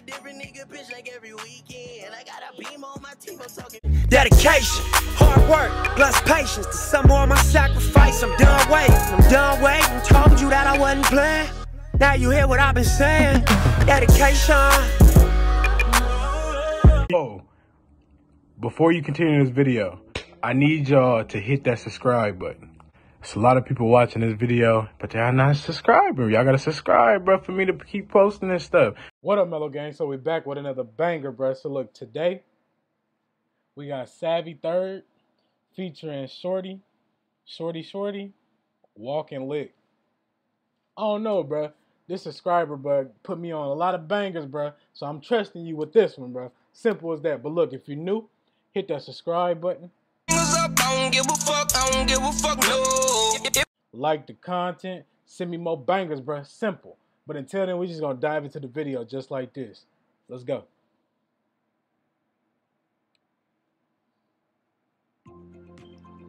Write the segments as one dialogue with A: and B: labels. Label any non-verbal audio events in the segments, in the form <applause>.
A: a different nigga bitch like every weekend. I got a beam on my team, I'm talking.
B: Dedication, hard work, plus patience. To some more of my sacrifice. I'm done waiting, I'm done waiting. Told you that I wasn't playing. Now you hear what I've been saying. Dedication.
C: Oh, before you continue this video, I need y'all to hit that subscribe button. It's a lot of people watching this video, but y'all not subscribing. Y'all gotta subscribe, bro, for me to keep posting this stuff.
D: What up, Melo Gang? So we back with another banger, bro. So look, today we got Saviii 3rd featuring Shordie, Shordie Shordie, Walkin Licc. I don't know, bro. This subscriber, bro, put me on a lot of bangers, bro. So I'm trusting you with this one, bro. Simple as that. But look, if you're new, hit that subscribe button. Like the content, send me more bangers, bro. Simple. But until then, we're just gonna dive into the video just like this. Let's go.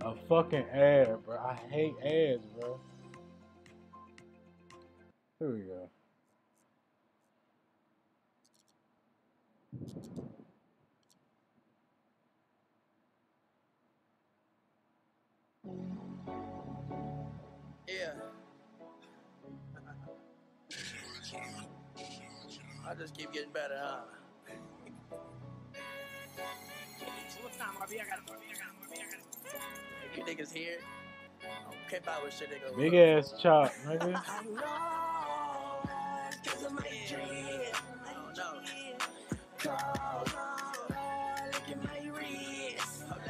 D: A fucking ad, bro. I hate ads, bro. Here we go.
A: I just keep getting better, huh? You niggas here? Okay, I wish shit nigga.
D: Big ass chop, nigga. <laughs>
A: I know, cause of my dream. I don't know. Cold, look at my wrist. Up.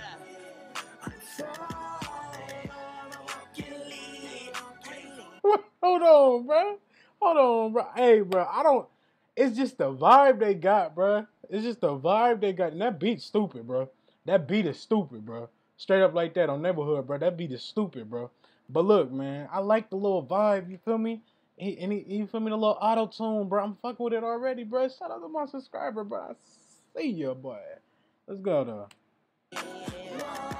A: I'm falling, I'm walking lean.
D: Hold on, bro. Hold on, bro. Hey, bro. I don't. It's just the vibe they got, bro. It's just the vibe they got. And that beat's stupid, bro. That beat is stupid, bro. Straight up like that on neighborhood, bro. That beat is stupid, bro. But look, man, I like the little vibe. You feel me? He, and he, you feel me? The little auto tune, bro. I'm fucking with it already, bro. Shout out to my subscriber, bro. I see ya, boy. Let's go though.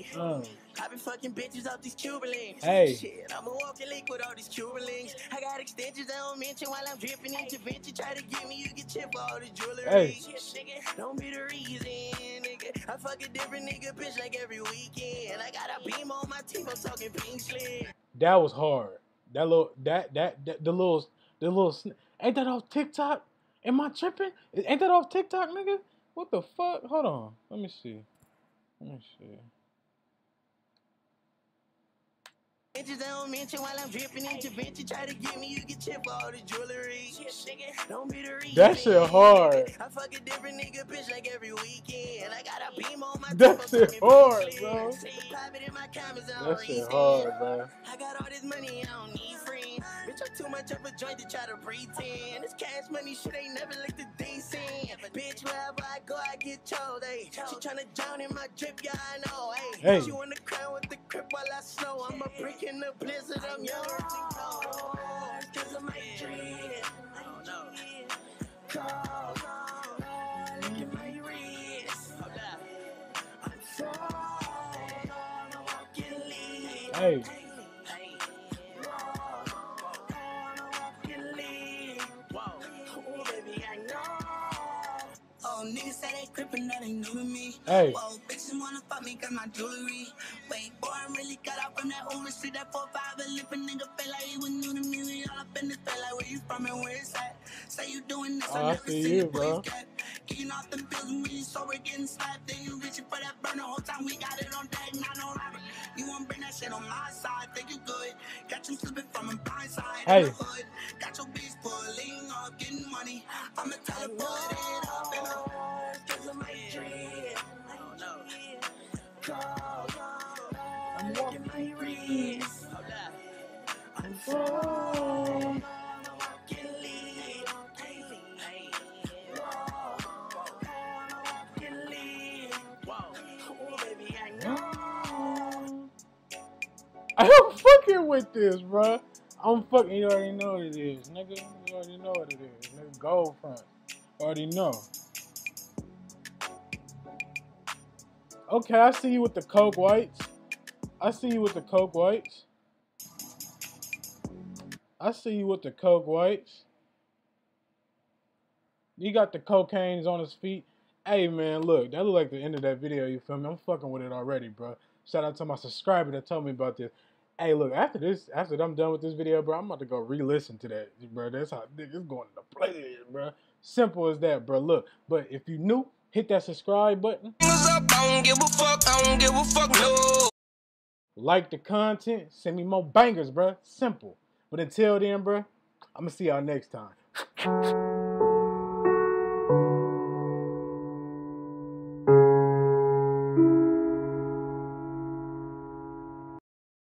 A: Me.
D: Mm.
A: I been fucking bitches off these Cuban links.
D: Hey.
A: Shit, I'm a walking leak with all these Cuban links. I got extensions I don't mention while I'm dripping into Vinci. Try to get me, you get chip for all the jewelry.
D: Hey.
A: Nigga, don't be the reason, nigga. I fuck a different nigga bitch like every weekend. I got a beam on my team, I'm talking pink slip.
D: That was hard. That little, that, that, that the little, the little, sn- ain't that off TikTok? Am I tripping? Ain't that off TikTok, nigga? What the fuck? Hold on. Let me see. Let me see.
A: Bitches I don't mention while I'm dripping into Vinci. Try to get me, you get chip all the jewelry. Don't be the reason.
D: That shit hard.
A: I fuck a different nigga bitch like every weekend. I got a beam on my
D: That shit hard, bro.
A: slip. Private in my comments, I
D: That shit hard,
A: it.
D: bro.
A: I got all this money, I don't need friends. Bitch, I'm too much of a joint to try to pretend. This cash money shit ain't never looked a decent. Bitch, wherever I go, I get chose. Hey, she tryna drown in my drip, yeah, I know. Hey,
D: Hey.
A: she wanna crown with the crib while I snow. I'm a brick in the blizzard, I'm young. Cause of my dream. I don't know. Cold, look at my wrist. I'm falling, I'm walking lean.
D: Hey.
A: Ain't new to me.
D: Hey.
A: Whoa, bitches wanna fuck me, got my jewelry. Wait, boy, I'm really cut out from that Uber shit, that 4-5 and lip a nigga feel like he was new to me. All up in this bed, like where you from and where it's at. Say you doing this,
D: Oh, I
A: I never
D: see
A: seen
D: you,
A: it, boy,
D: bro.
A: it's cat. Kicking off them bills when you sober, getting slapped. Then you reaching for that burner, whole time we got it on deck, not no rapper. You wanna bring that shit on my side, think you good. Got you slipping from a blind side
D: Hey.
A: the. Got your bitch pulling up, getting money. I'ma tell her put it up in her. I'm walking my wrist. I'm falling. <laughs>
D: I'm fucking with this, bro. I'm fucking. You already know what it is, nigga. You already know what it is, nigga. Gold front. Already know. Okay, I see you with the coke whites. I see you with the coke whites. I see you with the coke whites. You got the cocaine's on his feet. Hey man, look, that look like the end of that video. You feel me? I'm fucking with it already, bro. Shout out to my subscriber that told me about this. Hey, look, after this, after I'm done with this video, bro, I'm about to go re-listen to that, bro. That's how it's going to the playlist, bro. Simple as that, bro. Look, but if you new, hit that subscribe button. Like the content, send me more bangers, bro. Simple. But until then, bro, I'm gonna see y'all next time.